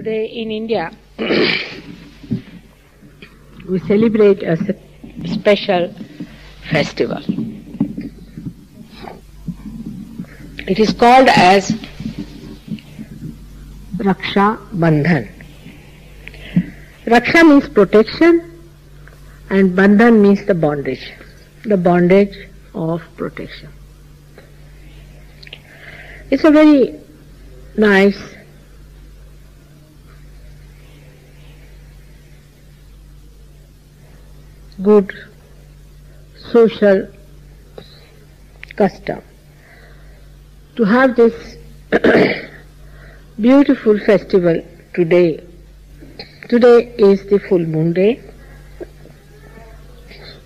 Today in India, we celebrate a special festival. It is called as Raksha Bandhan. Raksha means protection and Bandhan means the bondage, the bondage of protection. It's a very nice good social custom to have this beautiful festival today. Today is the full moon day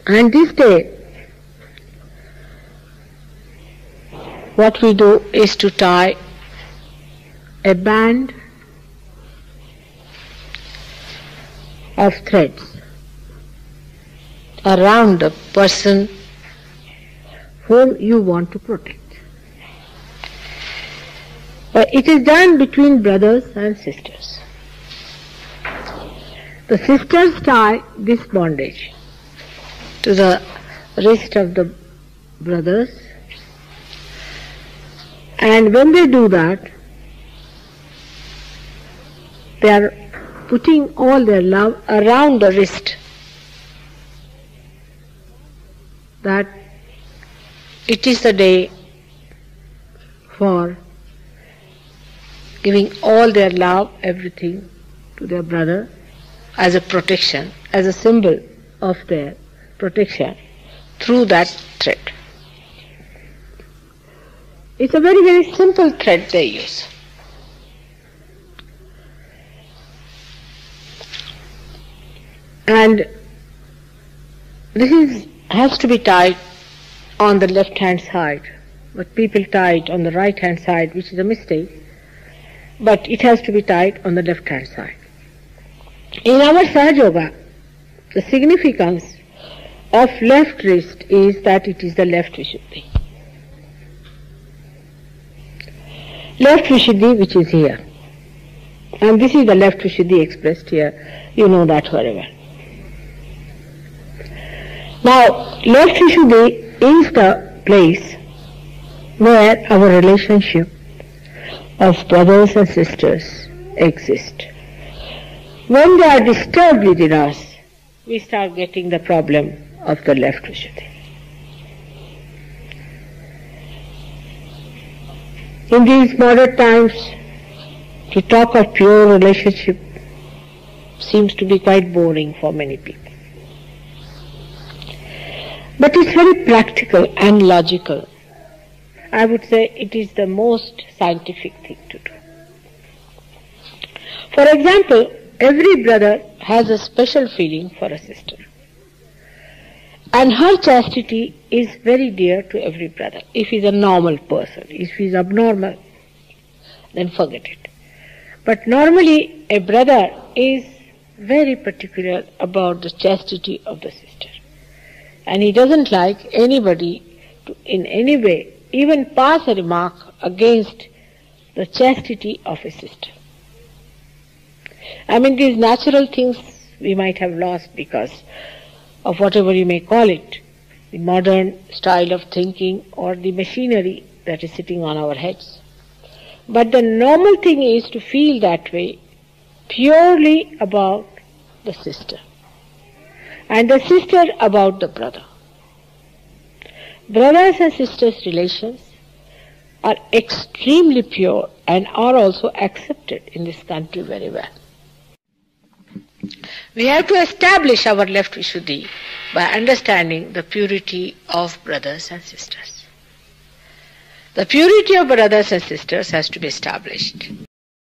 and this day what we do is to tie a band of threads around the person whom you want to protect. But it is done between brothers and sisters. The sisters tie this bondage to the wrist of the brothers and when they do that they are putting all their love around the wrist that it is the day for giving all their love, everything to their brother as a protection, as a symbol of their protection through that thread. It's a very, very simple thread they use. And this is has to be tied on the left hand side, but people tie it on the right hand side, which is a mistake. But it has to be tied on the left hand side. In our Sahaja Yoga, the significance of left wrist is that it is the left Vishuddhi. Left Vishuddhi which is here. And this is the left Vishuddhi expressed here. You know that well. Now, left Vishuddhi is the place where our relationship of brothers and sisters exist. When they are disturbed within us, we start getting the problem of the left Vishuddhi. In these modern times, to talk of pure relationship seems to be quite boring for many people. But it's very practical and logical. I would say it is the most scientific thing to do. For example, every brother has a special feeling for a sister. And her chastity is very dear to every brother. If he's a normal person, if he's abnormal, then forget it. But normally a brother is very particular about the chastity of the sister. And he doesn't like anybody to in any way even pass a remark against the chastity of a sister. I mean, these natural things we might have lost because of whatever you may call it, the modern style of thinking or the machinery that is sitting on our heads. But the normal thing is to feel that way purely about the sister and the sister about the brother. Brothers and sisters relations are extremely pure and are also accepted in this country very well. We have to establish our left Vishuddhi by understanding the purity of brothers and sisters. The purity of brothers and sisters has to be established.